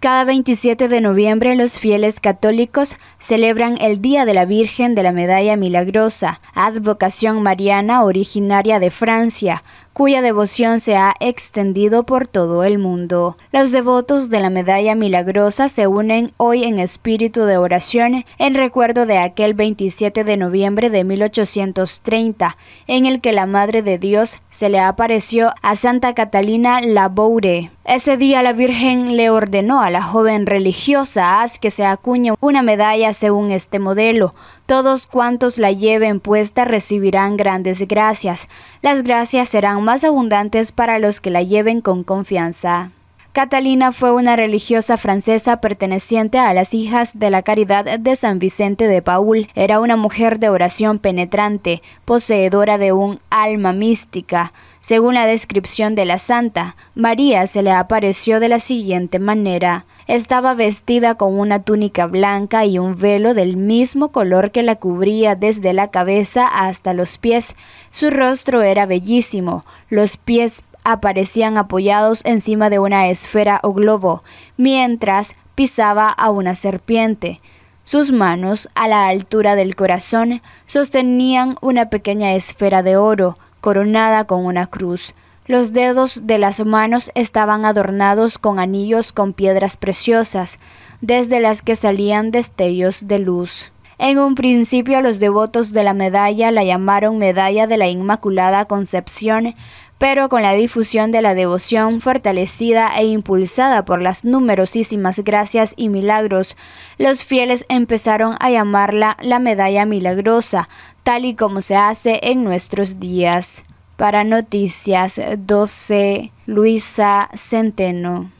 Cada 27 de noviembre los fieles católicos celebran el Día de la Virgen de la Medalla Milagrosa, advocación mariana originaria de Francia, cuya devoción se ha extendido por todo el mundo. Los devotos de la medalla milagrosa se unen hoy en espíritu de oración en recuerdo de aquel 27 de noviembre de 1830, en el que la Madre de Dios se le apareció a Santa Catalina Laboure. Ese día la Virgen le ordenó a la joven religiosa haz que se acuñe una medalla según este modelo, todos cuantos la lleven puesta recibirán grandes gracias. Las gracias serán más abundantes para los que la lleven con confianza. Catalina fue una religiosa francesa perteneciente a las hijas de la caridad de San Vicente de Paul. Era una mujer de oración penetrante, poseedora de un alma mística. Según la descripción de la santa, María se le apareció de la siguiente manera. Estaba vestida con una túnica blanca y un velo del mismo color que la cubría desde la cabeza hasta los pies. Su rostro era bellísimo, los pies aparecían apoyados encima de una esfera o globo, mientras pisaba a una serpiente. Sus manos, a la altura del corazón, sostenían una pequeña esfera de oro, coronada con una cruz. Los dedos de las manos estaban adornados con anillos con piedras preciosas, desde las que salían destellos de luz. En un principio los devotos de la medalla la llamaron Medalla de la Inmaculada Concepción, pero con la difusión de la devoción fortalecida e impulsada por las numerosísimas gracias y milagros, los fieles empezaron a llamarla la medalla milagrosa, tal y como se hace en nuestros días. Para Noticias 12, Luisa Centeno.